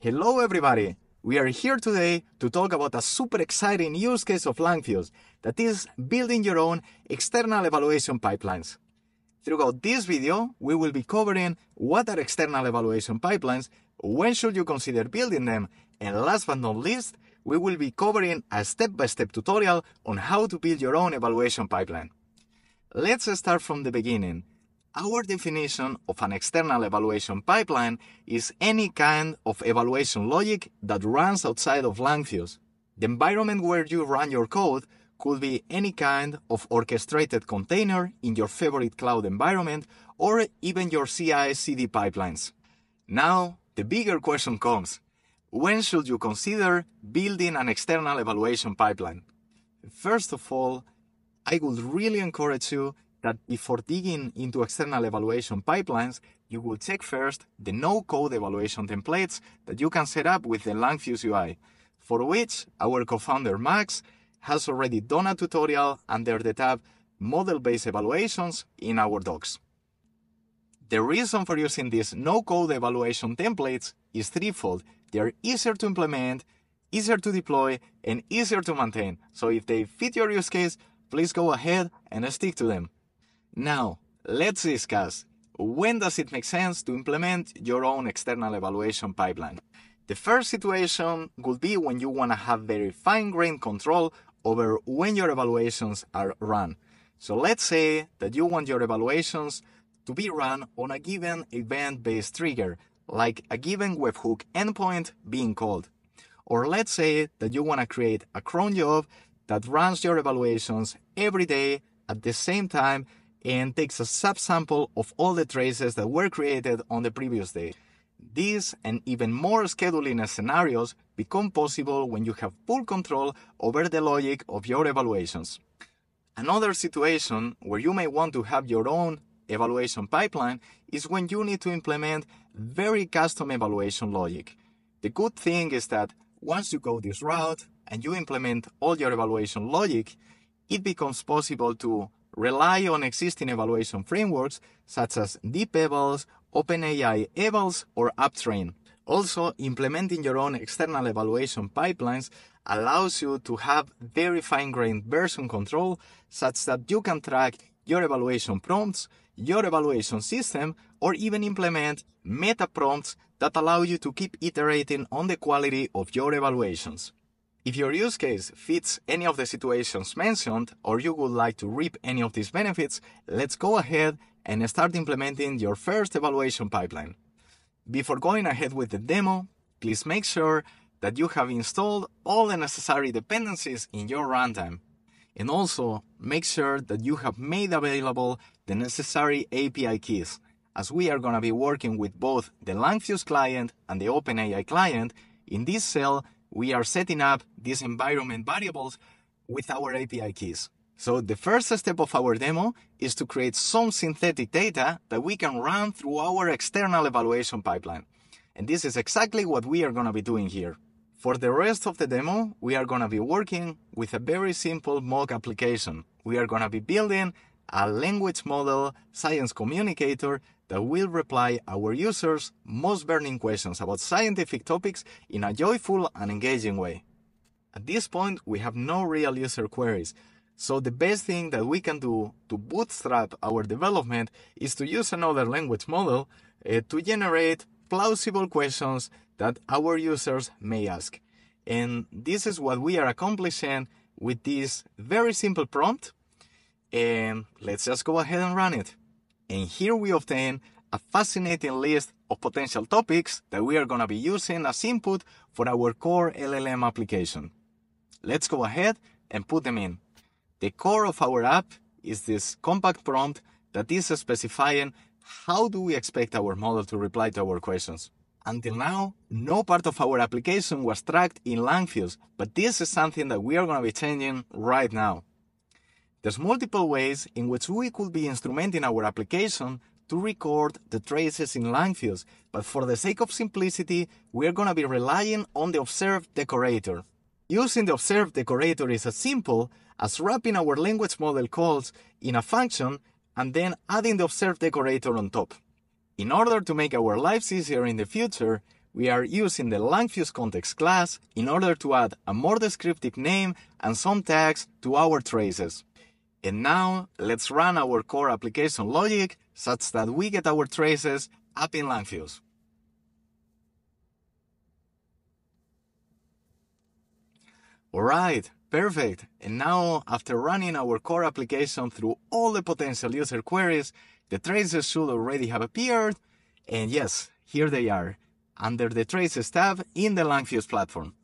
Hello everybody! We are here today to talk about a super exciting use case of Langfuse that is building your own external evaluation pipelines. Throughout this video, we will be covering what are external evaluation pipelines, when should you consider building them, and last but not least, we will be covering a step-by-step tutorial on how to build your own evaluation pipeline. Let's start from the beginning. Our definition of an external evaluation pipeline is any kind of evaluation logic that runs outside of Langfuse. The environment where you run your code could be any kind of orchestrated container in your favorite cloud environment or even your CI CD pipelines. Now, the bigger question comes when should you consider building an external evaluation pipeline? First of all, I would really encourage you that before digging into external evaluation pipelines, you will check first the no-code evaluation templates that you can set up with the Langfuse UI, for which our co-founder Max has already done a tutorial under the tab Model-Based Evaluations in our docs. The reason for using these no-code evaluation templates is threefold. They are easier to implement, easier to deploy, and easier to maintain. So if they fit your use case, please go ahead and stick to them. Now, let's discuss when does it make sense to implement your own external evaluation pipeline. The first situation would be when you want to have very fine-grained control over when your evaluations are run. So let's say that you want your evaluations to be run on a given event-based trigger, like a given webhook endpoint being called. Or let's say that you want to create a cron job that runs your evaluations every day at the same time and takes a subsample of all the traces that were created on the previous day. These and even more scheduling scenarios become possible when you have full control over the logic of your evaluations. Another situation where you may want to have your own evaluation pipeline is when you need to implement very custom evaluation logic. The good thing is that once you go this route and you implement all your evaluation logic, it becomes possible to rely on existing evaluation frameworks such as DeepEvals, OpenAI Evals, or Uptrain. Also, implementing your own external evaluation pipelines allows you to have very fine-grained version control such that you can track your evaluation prompts, your evaluation system, or even implement meta prompts that allow you to keep iterating on the quality of your evaluations. If your use case fits any of the situations mentioned, or you would like to reap any of these benefits, let's go ahead and start implementing your first evaluation pipeline. Before going ahead with the demo, please make sure that you have installed all the necessary dependencies in your runtime. And also, make sure that you have made available the necessary API keys, as we are going to be working with both the Langfuse client and the OpenAI client. In this cell, we are setting up these environment variables with our API keys. So the first step of our demo is to create some synthetic data that we can run through our external evaluation pipeline. And this is exactly what we are going to be doing here. For the rest of the demo, we are going to be working with a very simple mock application. We are going to be building a language model science communicator that will reply our users' most burning questions about scientific topics in a joyful and engaging way. At this point, we have no real user queries, so the best thing that we can do to bootstrap our development is to use another language model uh, to generate plausible questions that our users may ask. And this is what we are accomplishing with this very simple prompt. And let's just go ahead and run it. And here we obtain a fascinating list of potential topics that we are going to be using as input for our core LLM application. Let's go ahead and put them in. The core of our app is this compact prompt that is specifying how do we expect our model to reply to our questions. Until now, no part of our application was tracked in Langfuse, but this is something that we are going to be changing right now. There's multiple ways in which we could be instrumenting our application to record the traces in Langfuse, but for the sake of simplicity, we're going to be relying on the observed decorator. Using the observed decorator is as simple as wrapping our language model calls in a function and then adding the observed decorator on top. In order to make our lives easier in the future, we are using the Langfuse context class in order to add a more descriptive name and some tags to our traces. And now let's run our core application logic such that we get our traces up in Langfuse. Alright, perfect. And now after running our core application through all the potential user queries, the traces should already have appeared. And yes, here they are under the Traces tab in the Langfuse platform.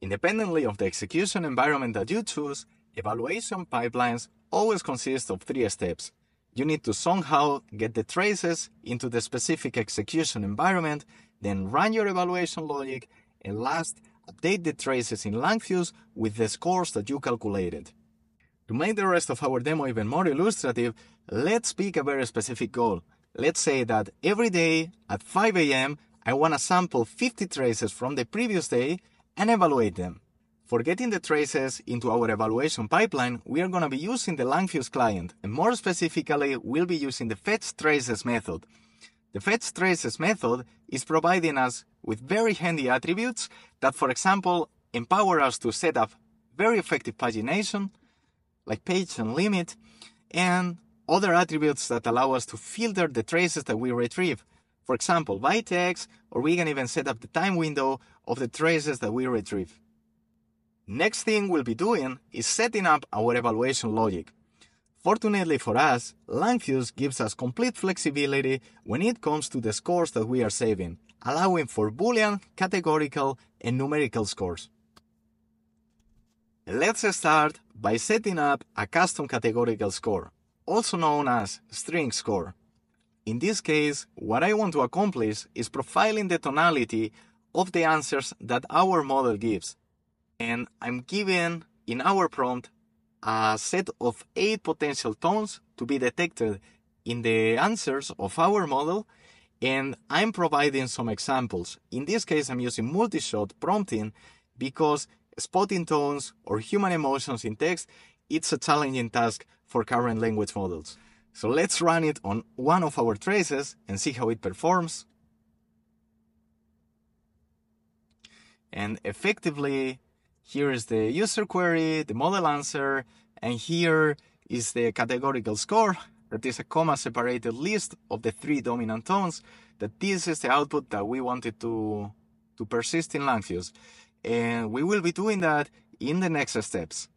Independently of the execution environment that you choose, evaluation pipelines always consist of three steps. You need to somehow get the traces into the specific execution environment, then run your evaluation logic, and last, update the traces in Langfuse with the scores that you calculated. To make the rest of our demo even more illustrative, let's pick a very specific goal. Let's say that every day at 5 a.m. I want to sample 50 traces from the previous day and evaluate them. For getting the traces into our evaluation pipeline, we are going to be using the Langfuse client, and more specifically, we'll be using the fetch traces method. The fetch traces method is providing us with very handy attributes that, for example, empower us to set up very effective pagination, like page and limit, and other attributes that allow us to filter the traces that we retrieve. For example, by text, or we can even set up the time window of the traces that we retrieve. Next thing we'll be doing is setting up our evaluation logic. Fortunately for us, Langfuse gives us complete flexibility when it comes to the scores that we are saving, allowing for Boolean, categorical, and numerical scores. Let's start by setting up a custom categorical score, also known as string score. In this case, what I want to accomplish is profiling the tonality of the answers that our model gives. And I'm given in our prompt a set of eight potential tones to be detected in the answers of our model and I'm providing some examples. In this case, I'm using multi-shot prompting because spotting tones or human emotions in text, it's a challenging task for current language models. So let's run it on one of our traces and see how it performs. And effectively, here is the user query, the model answer, and here is the categorical score. That is a comma separated list of the three dominant tones. That this is the output that we wanted to, to persist in Langfuse. And we will be doing that in the next steps.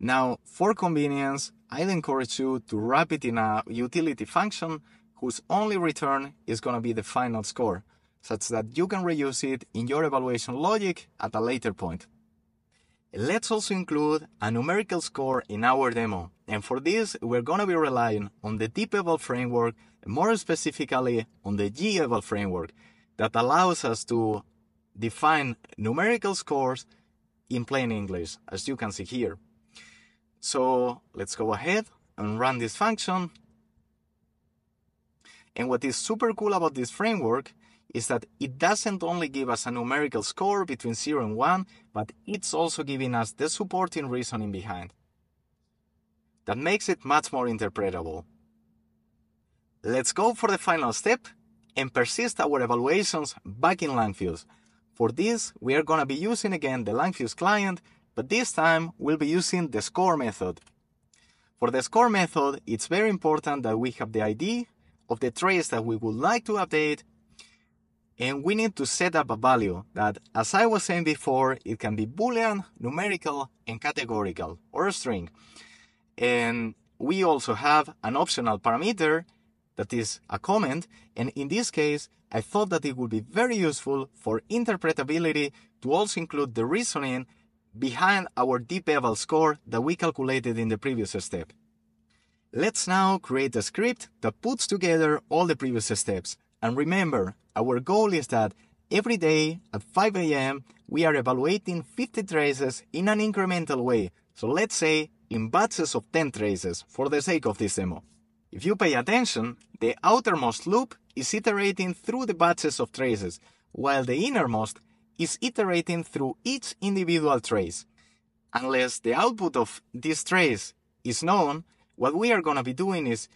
Now, for convenience, I'd encourage you to wrap it in a utility function whose only return is going to be the final score, such that you can reuse it in your evaluation logic at a later point. Let's also include a numerical score in our demo, and for this we're going to be relying on the DeepEval framework, more specifically on the GEval framework, that allows us to define numerical scores in plain English, as you can see here. So let's go ahead and run this function. And what is super cool about this framework is that it doesn't only give us a numerical score between 0 and 1, but it's also giving us the supporting reasoning behind. That makes it much more interpretable. Let's go for the final step and persist our evaluations back in Langfuse. For this, we are going to be using again the Langfuse client but this time we'll be using the score method. For the score method, it's very important that we have the ID of the trace that we would like to update and we need to set up a value that, as I was saying before, it can be boolean, numerical, and categorical, or a string. And we also have an optional parameter that is a comment, and in this case, I thought that it would be very useful for interpretability to also include the reasoning behind our DeepEval score that we calculated in the previous step. Let's now create a script that puts together all the previous steps. And remember, our goal is that every day at 5 a.m. we are evaluating 50 traces in an incremental way. So let's say in batches of 10 traces for the sake of this demo. If you pay attention, the outermost loop is iterating through the batches of traces, while the innermost is iterating through each individual trace. Unless the output of this trace is known, what we are going to be doing is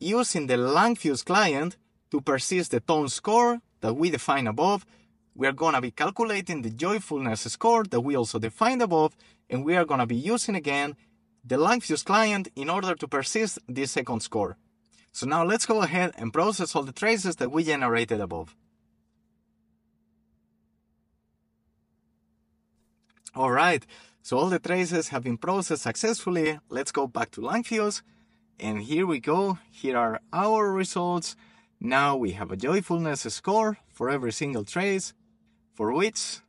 using the Langfuse client to persist the tone score that we define above, we are going to be calculating the joyfulness score that we also defined above, and we are going to be using again the Langfuse client in order to persist this second score. So now let's go ahead and process all the traces that we generated above. Alright, so all the traces have been processed successfully. Let's go back to Langfuse. And here we go. Here are our results. Now we have a joyfulness score for every single trace, for which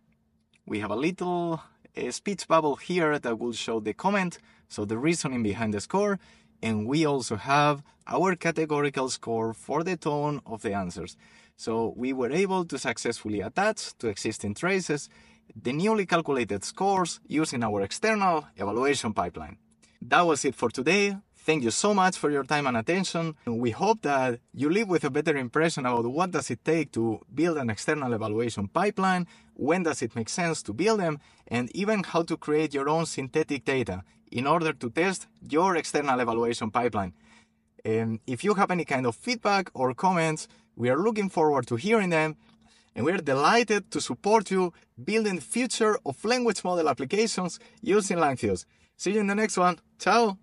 we have a little a speech bubble here that will show the comment, so the reasoning behind the score, and we also have our categorical score for the tone of the answers. So we were able to successfully attach to existing traces the newly calculated scores using our external evaluation pipeline. That was it for today. Thank you so much for your time and attention. We hope that you leave with a better impression about what does it take to build an external evaluation pipeline, when does it make sense to build them, and even how to create your own synthetic data in order to test your external evaluation pipeline. If you have any kind of feedback or comments, we are looking forward to hearing them and we're delighted to support you building the future of language model applications using Langfuse. See you in the next one. Ciao!